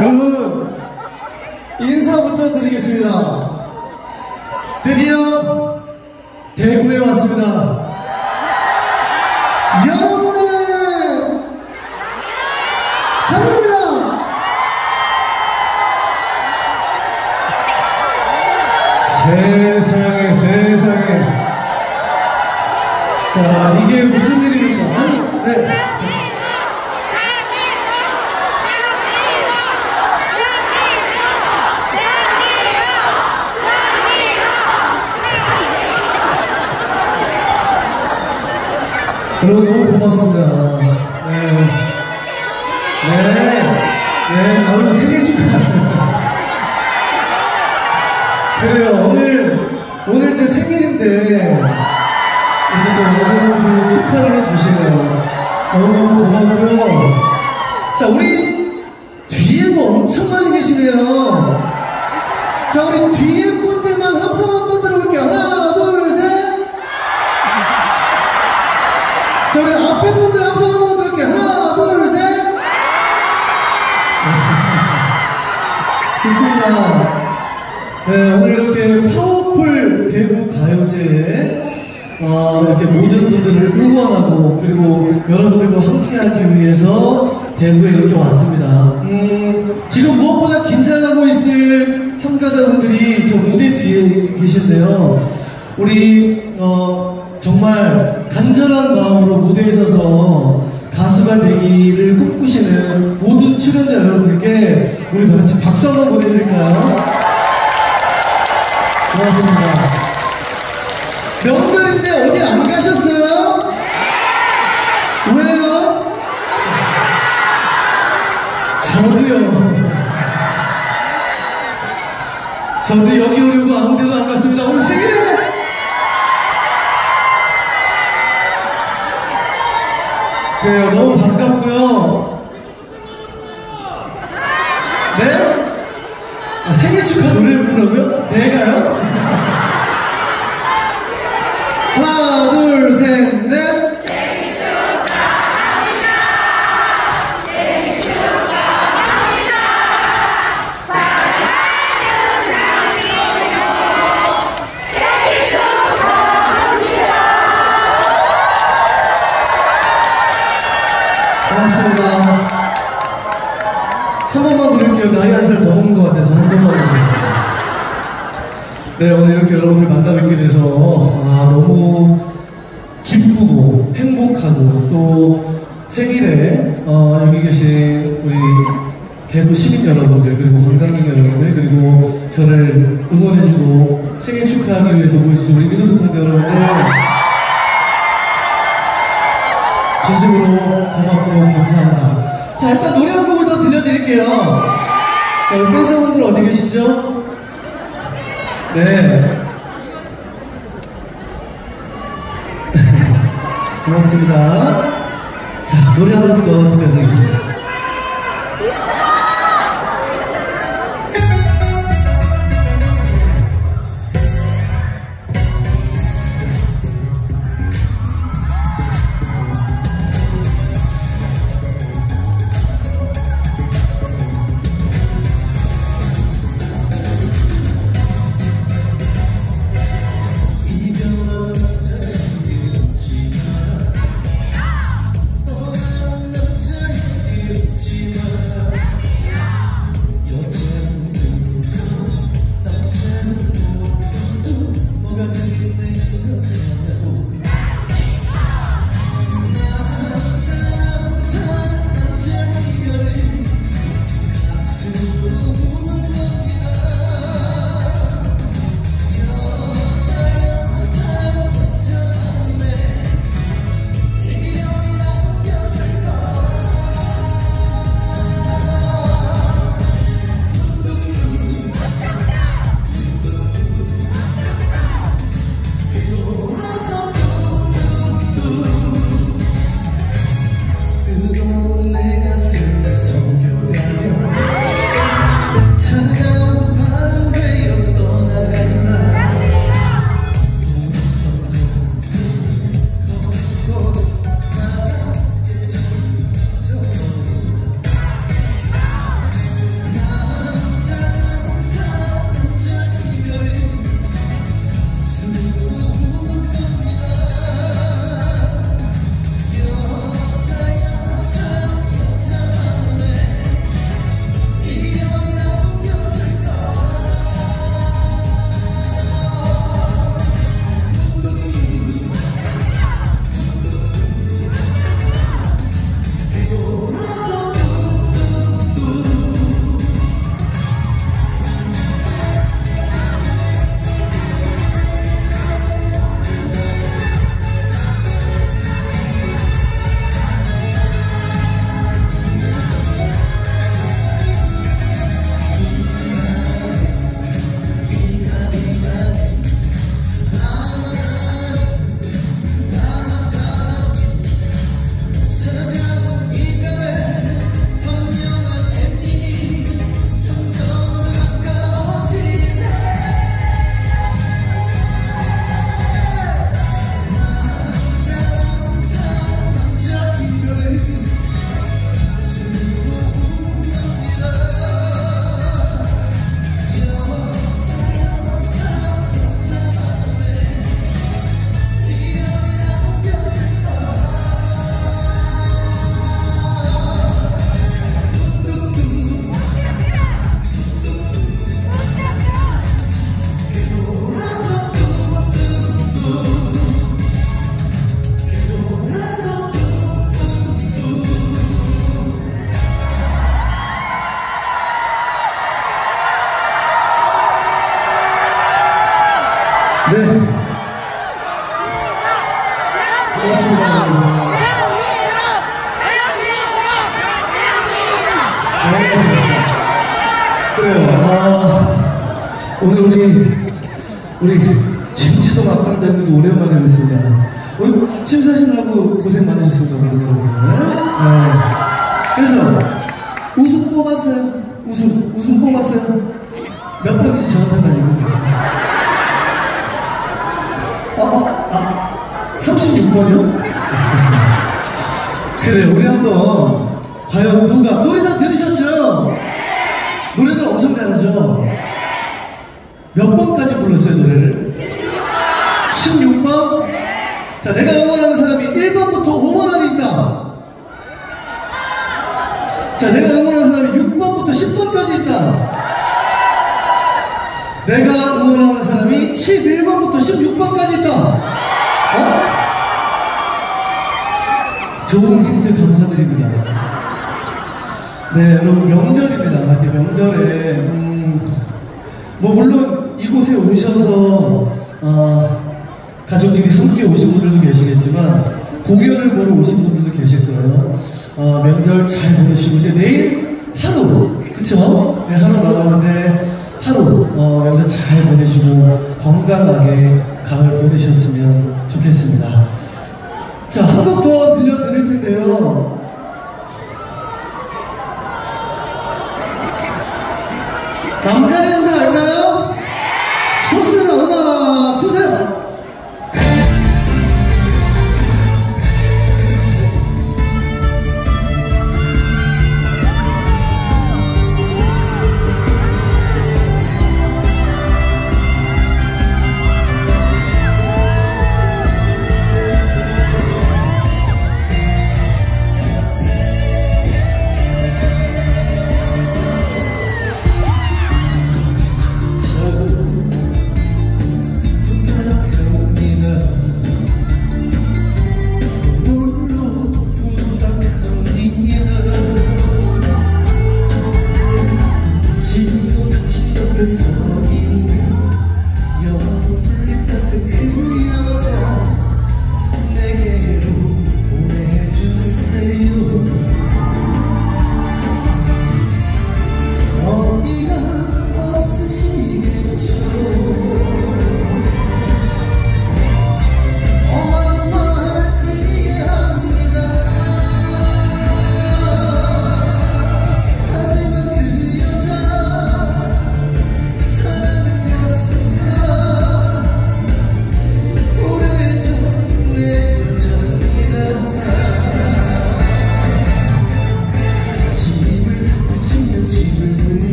여러분 인사부터 드리겠습니다. 드디어 대구에 왔습니다. 세상에 세상에 자 이게 무슨 일입니까? 아니 네. 여러분 너무 고맙습니다. 네. 네. 네. 아유 생일 축하. 그래요. 오늘 오늘 제 생일인데 이렇게 너무 축하를 해주시네요. 너무 고맙고요. 자 우리 뒤에도 엄청 많이 계시네요. 자 우리 뒤에 분들만 함성 한번 들어볼게요. 하나 둘 셋. 자, 우리 앞에 분들 함성 한번 들을게요. 하나, 둘, 셋. 좋습니다. 하기 위해서 대구에 이렇게 왔습니다. 음, 지금 무엇보다 긴장하고 있을 참가자분들이 저 무대 뒤에 계신데요. 우리 어, 정말 간절한 마음으로 무대에 서서 가수가 되기를 꿈꾸시는 모든 출연자 여러분들께 우리 다 같이 박수 한번 보내드릴까요? 고맙습니다. 들려드릴게요. 자, 우리 댄서분들 어디 계시죠? 네. 고맙습니다. 자, 노래 한 곡 더 들려드리겠습니다. 몇 번인지 정확한 아니고. 아, 아, 36번이요? 그래, 우리 한번, 과연 누가, 노래 다 들으셨죠? 노래들 엄청 잘하죠? 몇 번까지 불렀어요, 노래를? 16번? 자, 내가 응원하는 사람이 1번부터 5번 안에 있다. 자, 내가 응원하는 사람이 6번부터 10번까지 있다. 내가 응원하는 사람이 11번부터 16번까지 있다. 어? 좋은 힌트 감사드립니다. 네, 여러분 명절입니다. 이렇게 명절에 음, 뭐 물론 이곳에 오셔서 어, 가족들이 함께 오신 분들도 계시겠지만 공연을 보러 오신 분들도 계실 거예요. 어, 명절 잘 보내시고 이제 내일 하루 그쵸? 네, 하루 남았는데 하루 어, 명절 잘 보내시고 건강하게 가을 보내셨으면 좋겠습니다. 자, 한 곡 더 들려드릴 텐데요. 남자 여자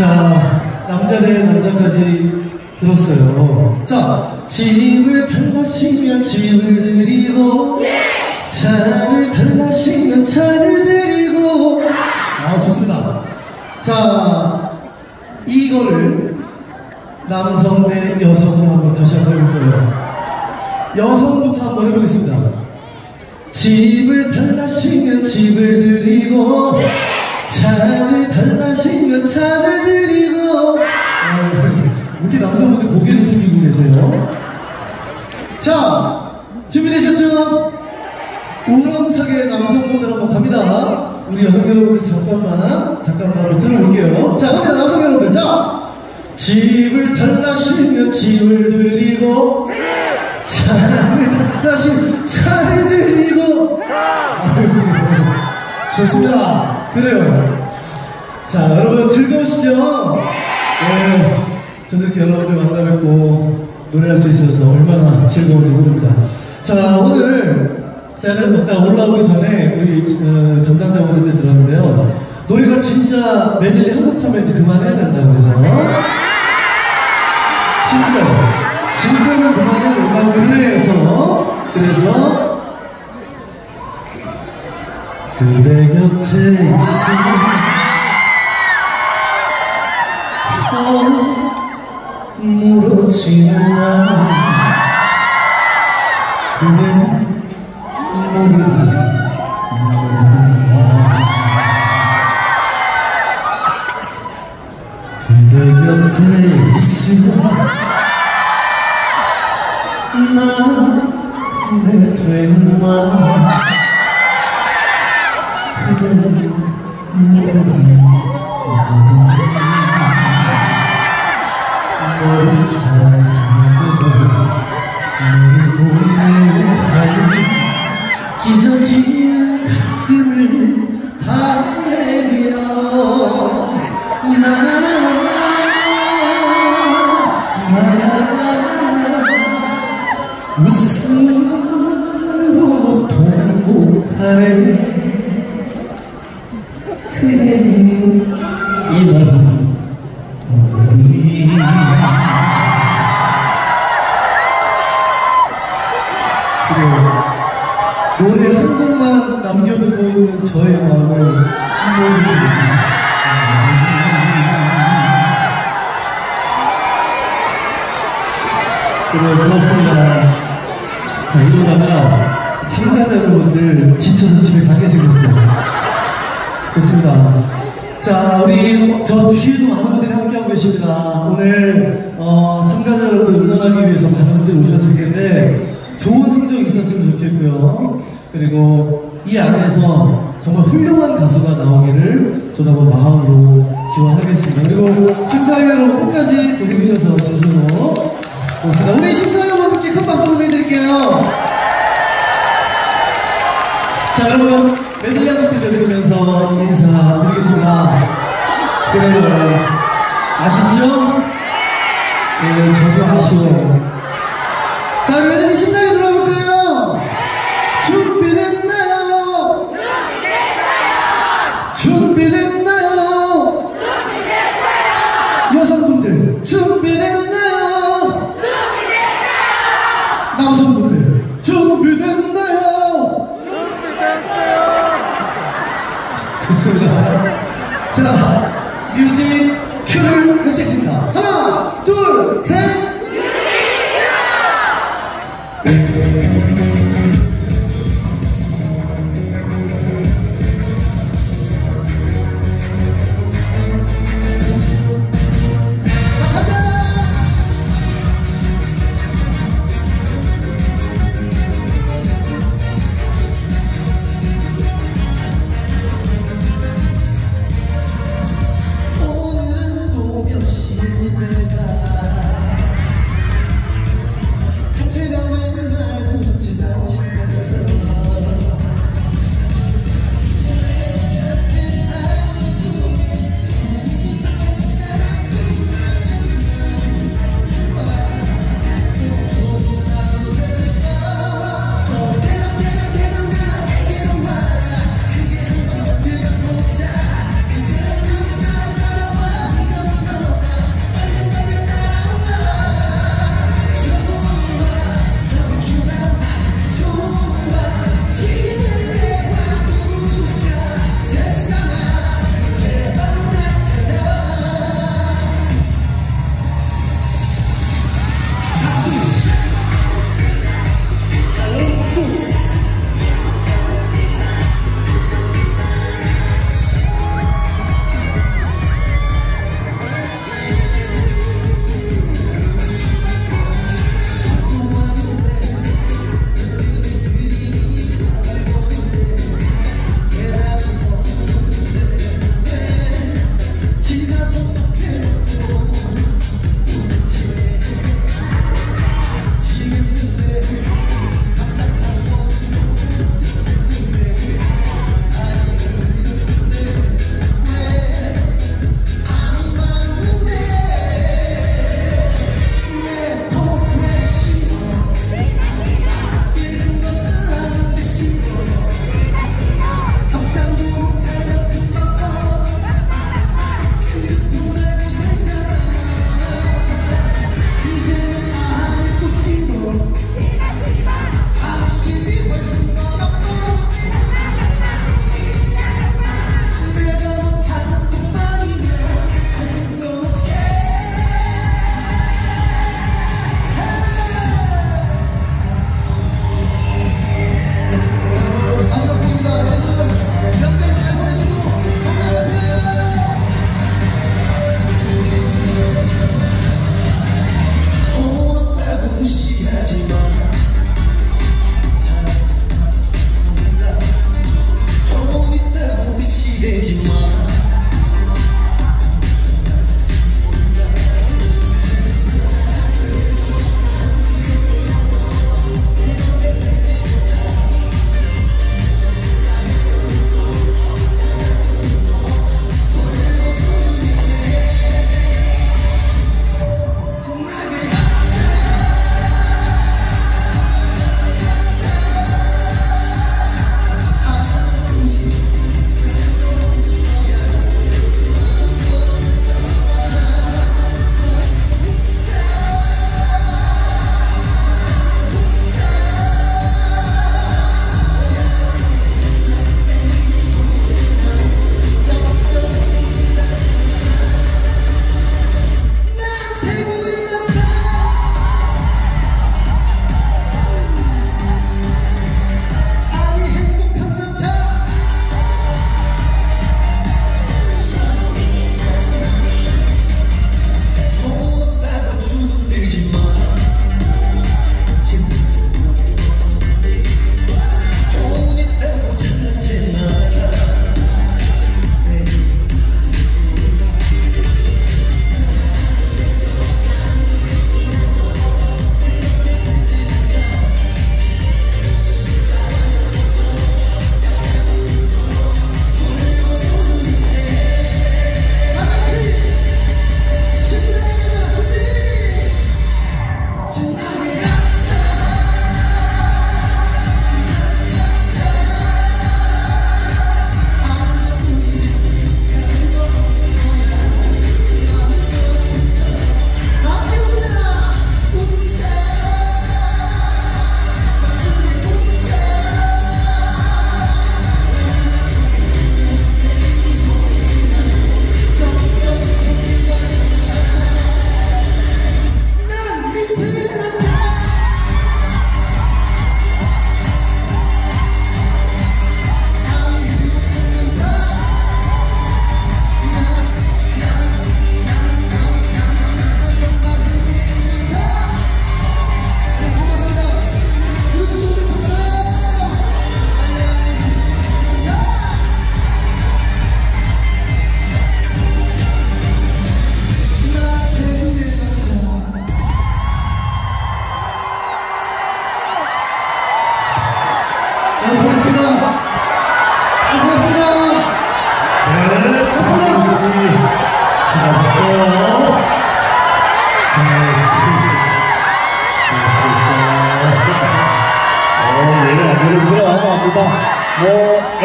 자, 남자 대 남자까지 들었어요. 자, 집을 달라시면 집을 드리고, 차를 달라시면 차를 드리고. 아, 좋습니다. 자, 이거를 남성 대 여성으로 한번 다시 한번 해볼 거예요. 여성부터 한번 해보겠습니다. 집을 달라시면 집을 드리고 차를 달라시면 차를 드리고. 아, 이렇게 남성분들 고개를 숙이고 계세요? 자 준비되셨죠? 우렁차게 남성분들 한번 갑니다. 우리 여성 여러분들 잠깐만 잠깐만 들어볼게요. 자 갑니다 남성 여러분들. 자 집을 달라시면 집을 드리고 차를 달라시면 차를 드리고 좋습니다. 그래요. 자, 여러분 즐거우시죠? 네. 저도 이렇게 여러분들 만나 뵙고 노래할 수 있어서 얼마나 즐거운지 모릅니다. 자, 오늘 제가 아까 올라오기 전에 우리 어, 담당자분한테 들었는데요. 노래가 진짜 한곡하면 이제 그만해야 된다고 해서. 진짜로. 진짜로 그만해야 된다고 그래서, 그래서 그대 곁에 있으 자, 우리 저 뒤에도 많은 분들이 함께하고 계십니다. 오늘 어, 참가자 여러분들 응원하기 위해서 많은 분들이 오셨을 텐데 좋은 성적이 있었으면 좋겠고요. 그리고 이 안에서 정말 훌륭한 가수가 나오기를 저도 한번 마음으로 기원하겠습니다. 그리고 심사위원 여러분 끝까지 고생해주셔서 진심으로 고맙습니다. 우리 심사위원 여러분께 큰 박수 보내드릴게요. 자 여러분 메들리 한곡 들려드리면서 인사드리겠습니다 그래요 아쉽죠? 네 저도 아쉬워요 자 메들리 신나게 들어볼까요? 준비됐나요? 준비됐나요? 여성분들 준비됐나요? 남성분들 준비됐나요? 좋습니다. 자, 뮤직 큐를 외치겠습니다. 하나, 둘, 셋! 자,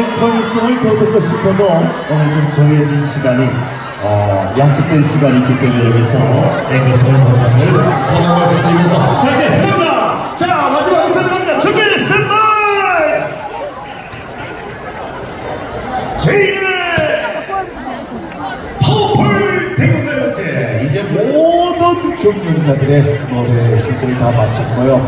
앵콜송을 더 듣고 싶어도 오늘 좀 정해진 시간이 어, 약속된 시간이 있기 때문에 여기서 앵콜송을 못함을 사과 말씀드리면서 자 이제 해봅니다. 자 마지막 무대 들어갑니다. 준비 스탠바이 제1회 파워풀 대구가요제 이제 모든 경연자들의 노래 순서를 다 마쳤고요